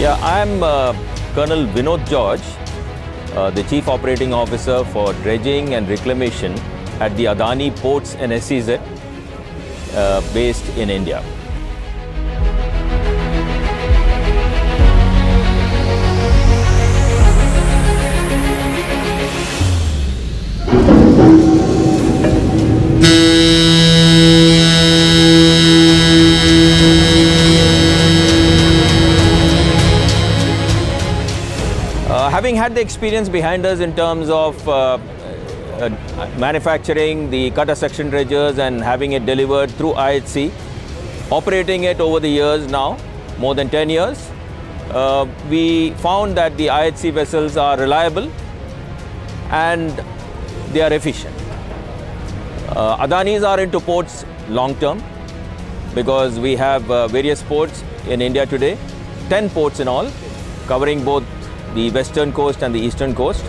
Yeah, I'm uh, Colonel Vinod George, uh, the Chief Operating Officer for Dredging and Reclamation at the Adani Ports and SEZ uh, based in India. Having had the experience behind us in terms of uh, uh, manufacturing the cutter suction dredgers and having it delivered through IHC, operating it over the years now, more than 10 years, uh, we found that the IHC vessels are reliable and they are efficient. Uh, Adanis are into ports long term because we have uh, various ports in India today, 10 ports in all, covering both the western coast and the eastern coast.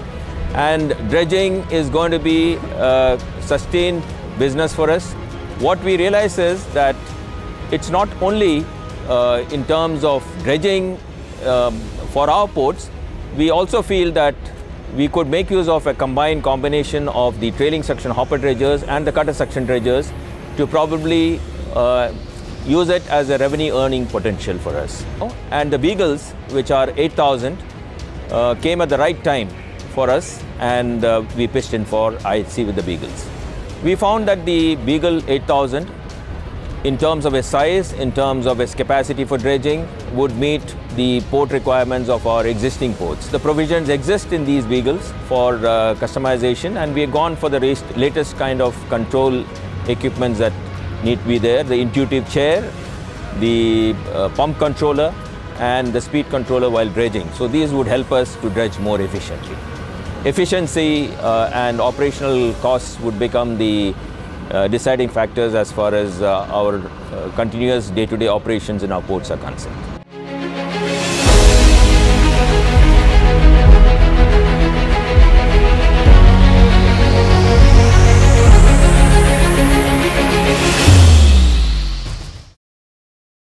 And dredging is going to be a sustained business for us. What we realize is that it's not only uh, in terms of dredging um, for our ports, we also feel that we could make use of a combined combination of the trailing suction hopper dredgers and the cutter suction dredgers to probably uh, use it as a revenue earning potential for us. And the beagles, which are 8,000, uh, came at the right time for us and uh, we pitched in for IHC with the beagles. We found that the Beagle 8000 in terms of its size, in terms of its capacity for dredging, would meet the port requirements of our existing ports. The provisions exist in these beagles for uh, customization, and we have gone for the latest- kind of control equipments that need to be there the intuitive chair, the uh, pump controller, and the speed controller while dredging. So, these would help us to dredge more efficiently. Efficiency uh, and operational costs would become the uh, deciding factors as far as uh, our uh, continuous day to day operations in our ports are concerned.